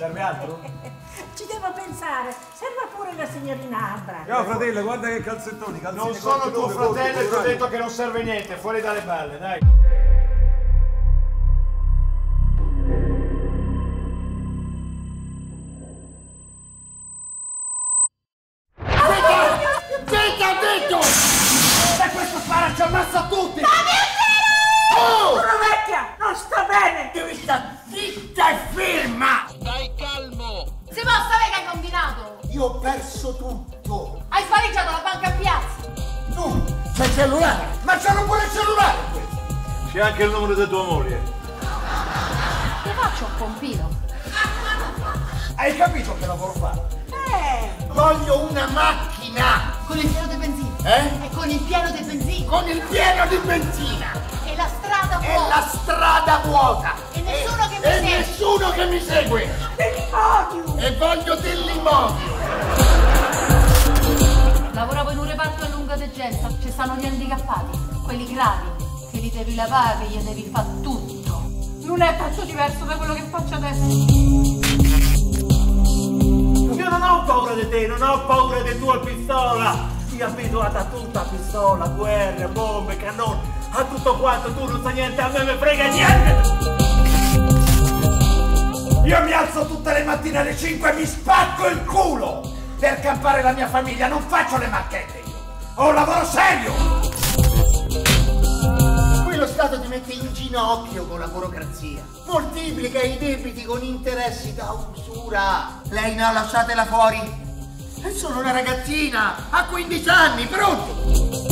altro? Ci devo pensare, serva pure la signorina Abra. Ciao fratello, guarda che calzettoni, calzini Non sono tuo fratello e ti ho detto che non serve niente, fuori dalle balle, dai. Zitta, ha detto! Se questo spara ci ammazza tutti! Oh! Sono vecchia, non sta bene. Devi stare zitta e ferma! Io ho perso tutto! Hai spareggiato la banca a piazza! Tu c'hai il cellulare! Ma c'hanno pure il cellulare questo! C'è anche il numero di tua moglie. Che faccio un pompino? Hai capito che lavoro fare? Eh, Voglio una macchina! Con il pieno di benzina! Eh? E con il pieno di benzina! Con il pieno di benzina! E la strada E vuota! la strada vuota! E nessuno che mi e segue. nessuno che mi segue! dell'odio. E voglio dell'immobile! Stanno gli handicappati, quelli gravi, che li devi lavare, gli devi fare tutto. Non è tanto diverso da quello che faccio adesso. Io non ho paura di te, non ho paura di tua pistola. Ti abituata a tutta pistola, guerre, bombe, cannoni, a tutto quanto, tu non sai niente, a me me frega niente. Io mi alzo tutte le mattine alle 5 e mi spacco il culo per campare la mia famiglia, non faccio le macchette. Ho un lavoro serio! Qui lo Stato ti mette in ginocchio con la burocrazia. Moltiplica i debiti con interessi da usura. Lei no, lasciatela fuori. È solo una ragazzina, ha 15 anni, pronto?